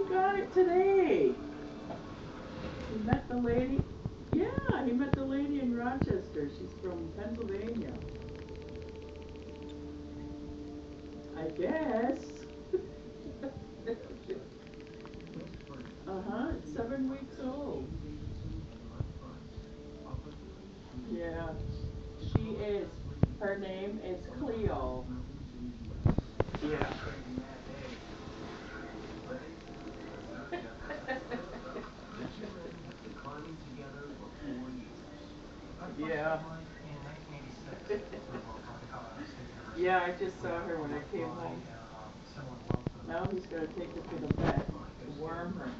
got it today. He met the lady, yeah, he met the lady in Rochester. She's from Pennsylvania. I guess. Uh-huh, seven weeks old. Yeah, she is. Her name is Cleo. Yeah. Yeah. yeah, I just saw her when I came home. Now he's gonna take her to the vet to worm her.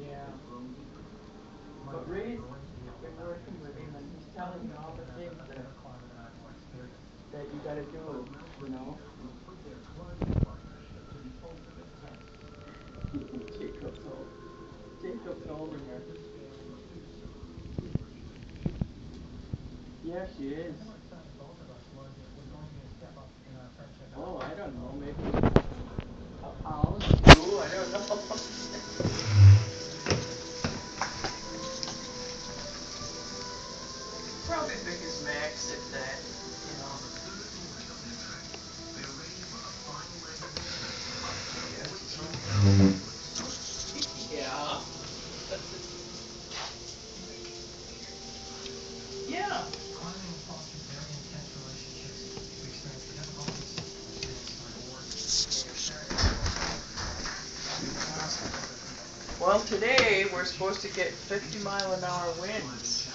Yeah. But Ray's been working with him and he's telling me all the things that that you gotta do, you know? Yeah, she is. Oh, I don't know, maybe a pound, two, I don't know. Probably big as Max if that, Well, today, we're supposed to get fifty mile an hour winds.